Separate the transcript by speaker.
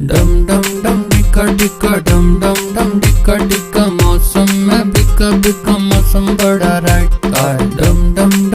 Speaker 1: डम डम डम डिका डिका, डम डम डम डिका डिका, मौसम में बिका बिका, मौसम बड़ा राइट